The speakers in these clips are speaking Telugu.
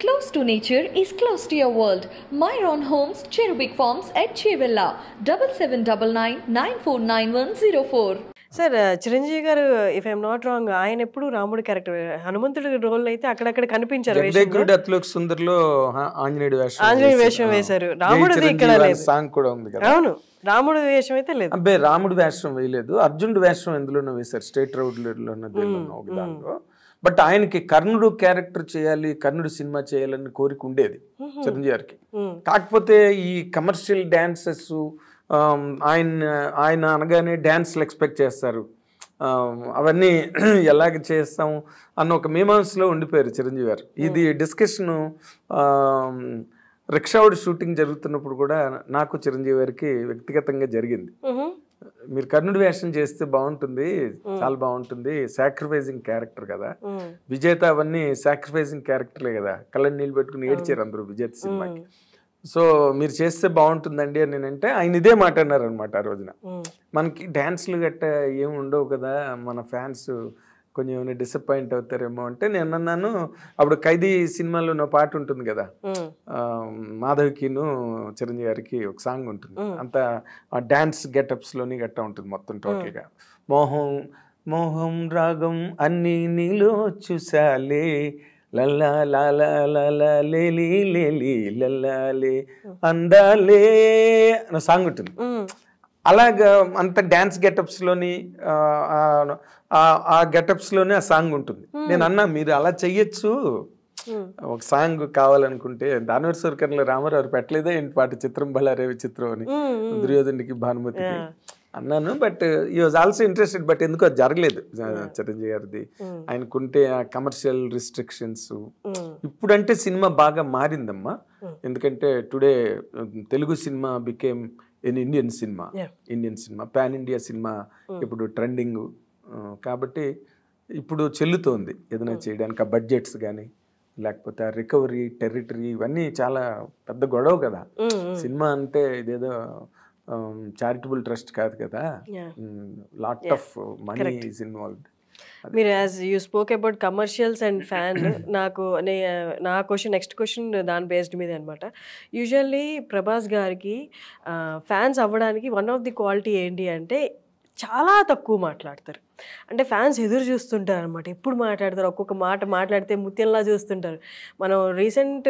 Close to nature is close to your world. Myron Homes, Cherubic Farms at Chevilla, 7799 sir Chiranjeevi గారు ఇఫ్ ఐఎమ్ నాట్ రాంగ్ ఆయన ఎప్పుడు రాముడు క్యారెక్టర్ హనుమంతుడి రోల్ అయితే అక్కడక్కడ కనిపించారు సుందర్లో ఆ- ఆంజనేయుడు వేషం ఆంజనేయ వేశారు. వేషం. వేశారు. చిరంజీవి ఇక్కడ లేదు. సాంగ్ కూడా ఉంది కదా అవును రాముడు వేషం అయితే లేదు అబ్బే రాముడు వేషం వేయలేదు అర్జునుడు వేషం ఎందులోనో వేశారు స్టేట్ రౌడ్లోనో ఒక దాంట్లో బట్ ఆయనకి కర్ణుడు క్యారెక్టర్ చేయాలి కర్ణుడు సినిమా చేయాలని కోరిక ఉండేది చిరంజీవి గారికి. కాకపోతే ఈ కమర్షియల్ డాన్సెస్ ఆయన ఆయన అనగానే డాన్స్లు ఎక్స్పెక్ట్ చేస్తారు. అవన్నీ ఎలాగ చేస్తాం అన్న ఒక మీమాంసలో ఉండిపోయారు చిరంజీవి గారు. ఇది డిస్కషన్ రిక్షావుడ్ షూటింగ్ జరుగుతున్నప్పుడు కూడా నాకు చిరంజీవి గారికి వ్యక్తిగతంగా జరిగింది. మీరు కర్ణుడి వేషం చేస్తే బాగుంటుంది. చాలా బాగుంటుంది. సాక్రిఫైజింగ్ క్యారెక్టర్ కదా. విజేత అవన్నీ సాక్రిఫైజింగ్ క్యారెక్టర్లే కదా. కళ్ళని నీళ్ళు పెట్టుకుని ఏడ్చారు అందరూ విజేత సినిమాకి. సో మీరు చేస్తే బాగుంటుందండి అని నేనంటే ఆయన ఇదే మాట అన్నారు అనమాట ఆ రోజున. మనకి డ్యాన్స్లు గట్ట ఏమి ఉండవు కదా. మన ఫ్యాన్స్ కొంచెం ఏమైనా డిసప్పాయింట్ అవుతారేమో అంటే నేను అన్నాను అప్పుడు ఖైదీ సినిమాలో నా పాట ఉంటుంది కదా మాధవికిను చిరంజీవి గారికి ఒక సాంగ్ ఉంటుంది. అంత ఆ డ్యాన్స్ గెటప్స్లోని గట్టా ఉంటుంది మొత్తం టోటల్గా మోహం మోహం రాగం అన్ని నీలో చూసాలే లల్లా లాలా లాలా లేలి లేలి లల్లాలే అందాలే అన్న సాంగ్ ఉంటుంది. అలాగా అంత డ్యాన్స్ గెటప్స్లోని ఆ గెటప్స్లోనే ఆ సాంగ్ ఉంటుంది. నేను అన్నా మీరు అలా చెయ్యొచ్చు. ఒక సాంగ్ కావాలనుకుంటే దానవర్ సర్కర్లో రామారావు పెట్టలేదే ఏంటి పాట చిత్రం బలారే విచిత్రం అని. దుర్యోధనుడికి భానుమతికి. అన్నాను బట్ ఈ వాజ్ ఆల్సో ఇంట్రెస్టెడ్ బట్ ఎందుకు అది జరగలేదు. చిరంజీవి గారిది. ఆయనకుంటే ఆ కమర్షియల్ రిస్ట్రిక్షన్స్. ఇప్పుడంటే సినిమా బాగా మారిందమ్మా. ఎందుకంటే today Telugu cinema became an Indian cinema. Indian cinema. Pan India cinema ఇప్పుడు ట్రెండింగ్. కాబట్టి ఇప్పుడు చెల్లుతోంది ఏదైనా చేయడానికి ఆ బడ్జెట్స్ కానీ లేకపోతే ఆ రికవరీ టెరిటరీ ఇవన్నీ చాలా పెద్ద గొడవ కదా. మ్మ్. సినిమా అంటే ఇదేదో చారిటబుల్ ట్రస్ట్ కాదు కదా. Lot of money is involved. మీరు as you spoke about commercials and fan నాకు నే- నా క్వశ్చన్ నెక్స్ట్ క్వశ్చన్ దాని బేస్డ్ మీద అనమాట యూజువల్లీ ప్రభాస్ గారికి ఫ్యాన్స్ అవ్వడానికి వన్ ఆఫ్ ది క్వాలిటీ ఏంటి అంటే చాలా తక్కువ మాట్లాడతారు. అంటే ఫ్యాన్స్ ఎదురు చూస్తుంటారు అనమాట ఎప్పుడు మాట్లాడతారు? ఒక్కొక్క మాట మాట్లాడితే ముత్యంలా చూస్తుంటారు. మనం రీసెంట్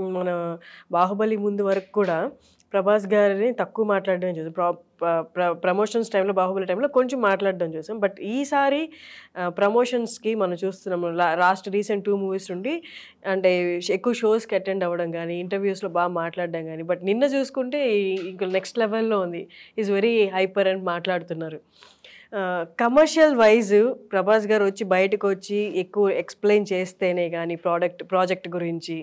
మన బాహుబలి ముందు వరకు కూడా ప్రభాస్ గారిని తక్కువ మాట్లాడడం చూసాం. ప్రమోషన్స్ టైంలో బాహుబలి టైంలో కొంచెం మాట్లాడడం చూసాం. బట్ ఈసారి ప్రమోషన్స్కి మనం చూస్తున్నాము లాస్ట్ రీసెంట్ టూ మూవీస్ నుండి అంటే ఎక్కువ షోస్కి అటెండ్ అవ్వడం కానీ ఇంటర్వ్యూస్లో బాగా మాట్లాడడం కానీ బట్ నిన్న చూసుకుంటే ఇంకా నెక్స్ట్ లెవెల్లో ఉంది. ఈజ్ వెరీ హైపర్ అండ్ మాట్లాడుతున్నారు. కమర్షియల్ వైజ్ ప్రభాస్ గారు వచ్చి బయటకు వచ్చి ఎక్కువ ఎక్స్ప్లెయిన్ చేస్తేనే కానీ ప్రోడక్ట్ ప్రాజెక్ట్ గురించి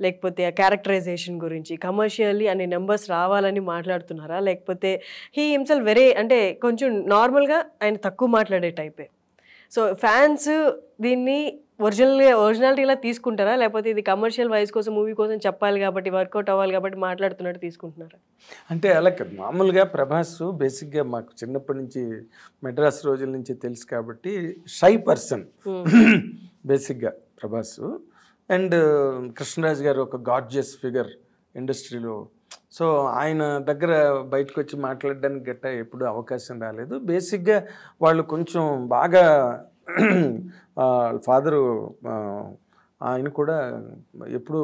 లేకపోతే ఆ క్యారెక్టరైజేషన్ గురించి కమర్షియల్లీ అన్ని నెంబర్స్ రావాలని మాట్లాడుతున్నారా? లేకపోతే హీ హిమ్సెల్ వెరీ అంటే కొంచెం నార్మల్గా ఆయన తక్కువ మాట్లాడే టైపే సో ఫ్యాన్స్ దీన్ని ఒరిజినల్ ఒరిజినాలిటీలా తీసుకుంటారా? లేకపోతే ఇది కమర్షియల్ వైజ్ కోసం మూవీ కోసం చెప్పాలి కాబట్టి వర్కౌట్ అవ్వాలి కాబట్టి మాట్లాడుతున్నట్టు తీసుకుంటున్నారా? అంటే అలా కాదు. మామూలుగా ప్రభాస్ బేసిక్గా మాకు చిన్నప్పటి నుంచి మెడ్రాస్ రోజుల నుంచి తెలుసు కాబట్టి షై పర్సన్ బేసిక్గా ప్రభాస్. అండ్ కృష్ణరాజు గారు ఒక గాడ్జియస్ ఫిగర్ ఇండస్ట్రీలో సో ఆయన దగ్గర బయటకు వచ్చి మాట్లాడడానికి గట్ట ఎప్పుడు అవకాశం రాలేదు. బేసిక్గా వాళ్ళు కొంచెం బాగా ఫాదరు ఆయన కూడా ఎప్పుడు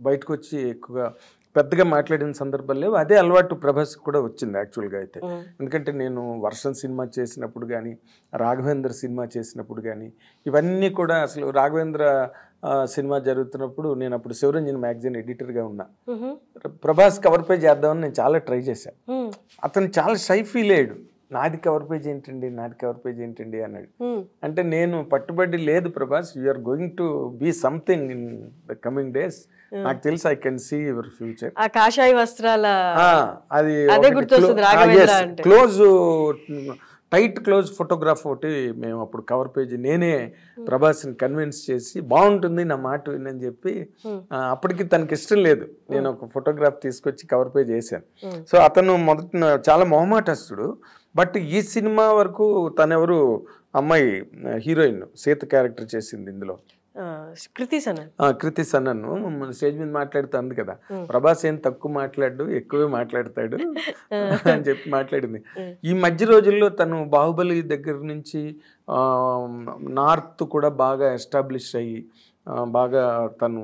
బయటకు వచ్చి ఎక్కువగా పెద్దగా మాట్లాడిన సందర్భాలు లేవు. అదే అలవాటు ప్రభాస్ కూడా వచ్చింది యాక్చువల్గా అయితే. ఎందుకంటే నేను వర్షం సినిమా చేసినప్పుడు కానీ రాఘవేంద్ర సినిమా చేసినప్పుడు కానీ ఇవన్నీ కూడా అసలు రాఘవేంద్ర సినిమా జరుగుతున్నప్పుడు నేను అప్పుడు శివరంజన్ మ్యాగజైన్ ఎడిటర్గా ఉన్నా. ప్రభాస్ కవర్ పేజ్ చేద్దామని నేను చాలా ట్రై చేశాను అతను చాలా షై ఫీల్ అయ్యాడు. నాది కవర్ పేజ్ ఏంటండి? నాది కవర్ పేజ్ ఏంటండి? అన్నాడు. అంటే నేను పట్టుబడి లేదు Prabhas are going to be something in the coming days నాకు తెలుసు I can see your future ఆ కాషాయ వస్త్రాల అది. క్లోజ్ టైట్ క్లోజ్ ఫోటోగ్రాఫ్ ఒకటి మేము అప్పుడు కవర్ పేజ్ నేనే ప్రభాస్ని కన్విన్స్ చేసి బాగుంటుంది నా మాట వినని చెప్పి అప్పటికి తనకి ఇష్టం లేదు. నేను ఒక ఫోటోగ్రాఫ్ తీసుకొచ్చి కవర్ పేజ్ వేసాను సో అతను మొదట చాలా మొహమాటస్తుడు. బట్ ఈ సినిమా వరకు తనెవరు? అమ్మాయి హీరోయిన్ సీత క్యారెక్టర్ చేసింది ఇందులో. కృతి సన ఆ, కృతి సన్నను మన స్టేజ్ మీద మాట్లాడుతూ అంది కదా ప్రభాస్ ఏం తక్కువ మాట్లాడు ఎక్కువే మాట్లాడతాడు అని చెప్పి మాట్లాడింది. ఈ మధ్య రోజుల్లో తను బాహుబలి దగ్గర నుంచి నార్త్ కూడా బాగా ఎస్టాబ్లిష్ అయ్యి బాగా తను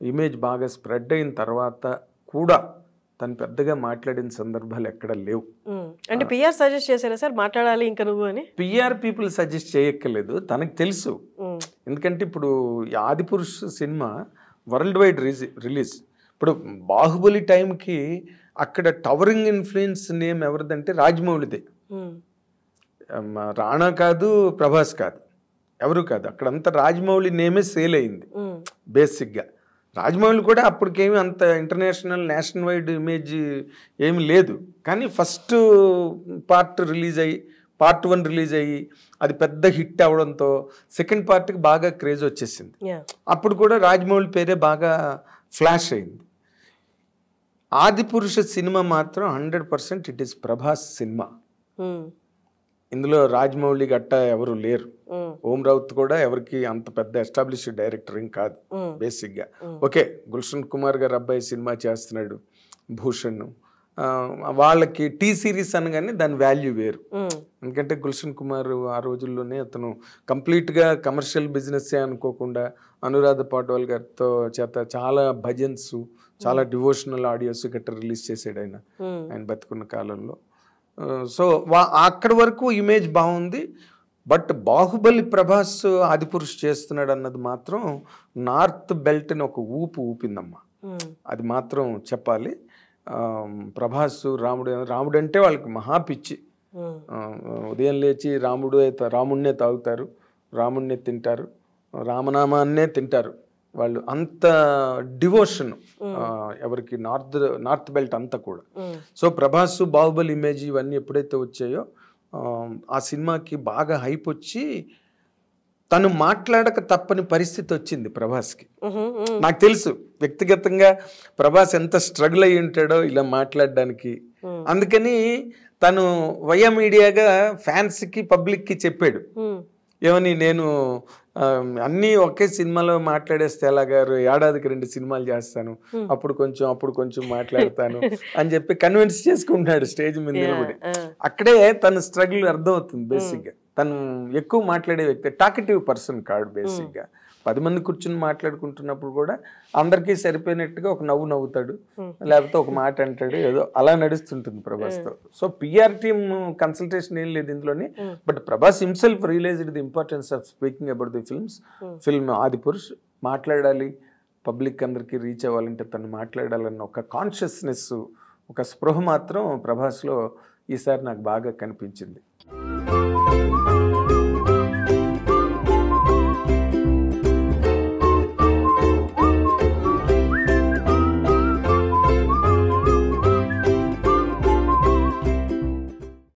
ఇమేజ్ బాగా స్ప్రెడ్ అయిన తర్వాత కూడా తను పెద్దగా మాట్లాడిన సందర్భాలు ఎక్కడ లేవు. అంటే పిఆర్ సజెస్ట్ చేశారా సార్? మాట్లాడాలి ఇంకా నువ్వు అని? పిఆర్ పీపుల్ సజెస్ట్ చేయక్కర్లేదు. తనకు తెలుసు. ఎందుకంటే ఇప్పుడు Adipurush cinema world wide release. ఇప్పుడు బాహుబలి టైంకి అక్కడ టవరింగ్ ఇన్ఫ్లుయెన్స్ నేమ్ ఎవరిదంటే రాజమౌళిదే. రాణా కాదు ప్రభాస్ కాదు. ఎవరు కాదు. అక్కడంతా రాజమౌళి నేమే సేల్ అయింది. బేసిక్గా. రాజమౌళి కూడా అప్పటికేమి అంత ఇంటర్నేషనల్ నేషనల్ వైడ్ ఇమేజ్ ఏమి లేదు. కానీ ఫస్ట్ పార్ట్ రిలీజ్ అయ్యి పార్ట్ వన్ రిలీజ్ అయ్యి అది పెద్ద హిట్ అవడంతో సెకండ్ పార్ట్కి బాగా క్రేజ్ వచ్చేసింది. అప్పుడు కూడా రాజమౌళి పేరే బాగా ఫ్లాష్ అయింది. ఆదిపురుష సినిమా మాత్రం hundred percent it is Prabhas cinema. Um. ఇందులో రాజమౌళి గట్ట ఎవరు లేరు. ఓం రౌత్ కూడా ఎవరికి అంత పెద్ద ఎస్టాబ్లిష్డ్ డైరెక్టర్ ఏం కాదు. బేసిక్గా ఓకే గుల్షన్ కుమార్ గారు అబ్బాయి సినిమా చేస్తున్నాడు భూషణ్ వాళ్ళకి టీ సిరీస్ అనగానే దాని వాల్యూ వేరు. ఎందుకంటే గుల్షన్ కుమార్ ఆ రోజుల్లోనే అతను కంప్లీట్గా కమర్షియల్ బిజినెస్ అనుకోకుండా అనురాధ పాట్వాల్ గారితో చేత చాలా భజన్స్ చాలా డివోషనల్ ఆడియోస్ గట్రా రిలీజ్ చేసాడు ఆయన. ఆయన బతుకున్న కాలంలో సో వా అక్కడి వరకు ఇమేజ్ బాగుంది. బట్ బాహుబలి ప్రభాస్ ఆదిపురుష్ చేస్తున్నాడు అన్నది మాత్రం నార్త్ బెల్ట్ని ఒక ఊపు ఊపిందమ్మా. అది మాత్రం చెప్పాలి. ప్రభాస్ రాముడు రాముడు అంటే వాళ్ళకి మహా పిచ్చి. ఉదయం లేచి రాముడు రాముడినే తాగుతారు రాముడినే తింటారు రామనామాన్నే తింటారు. వాళ్ళు అంత డివోషన్ ఎవరికి నార్త్ నార్త్ బెల్ట్ అంతా కూడా. సో ప్రభాస్ బాహుబలి ఇమేజ్ ఇవన్నీ ఎప్పుడైతే వచ్చాయో ఆ, సినిమాకి బాగా హైప్ వచ్చి తను మాట్లాడక తప్పని పరిస్థితి వచ్చింది ప్రభాస్కి. నాకు తెలుసు వ్యక్తిగతంగా ప్రభాస్ ఎంత స్ట్రగుల్ అయి ఉంటాడో ఇలా మాట్లాడడానికి. అందుకని తను వయా మీడియాగా ఫ్యాన్స్కి పబ్లిక్కి చెప్పాడు. ఏమని నేను అన్నీ ఒకే సినిమాలో మాట్లాడేస్తే ఎలాగారు? ఏడాదికి రెండు సినిమాలు చేస్తాను. అప్పుడు కొంచెం అప్పుడు కొంచెం మాట్లాడతాను అని చెప్పి కన్విన్స్ చేసుకుంటున్నాడు స్టేజ్ మీద నిలబడి. అక్కడే తన స్ట్రగుల్ అర్థమవుతుంది బేసిక్గా. తను ఎక్కువ మాట్లాడే వ్యక్తి టాకెటివ్ పర్సన్ కాడు బేసిక్గా. పది మంది కూర్చుని మాట్లాడుకుంటున్నప్పుడు కూడా అందరికీ సరిపోయినట్టుగా ఒక నవ్వు నవ్వుతాడు లేకపోతే ఒక మాట అంటాడు ఏదో అలా నడుస్తుంటుంది ప్రభాస్తో. సో పిఆర్ టీమ్ కన్సల్టేషన్ ఏం లేదు ఇందులోని. But Prabhas himself realised the importance of speaking about the films. Film Adipurush మాట్లాడాలి పబ్లిక్ అందరికీ రీచ్ అవ్వాలంటే తను మాట్లాడాలన్న ఒక కాన్షియస్నెస్ ఒక స్పృహ మాత్రం ప్రభాస్లో ఈసారి నాకు బాగా కనిపించింది.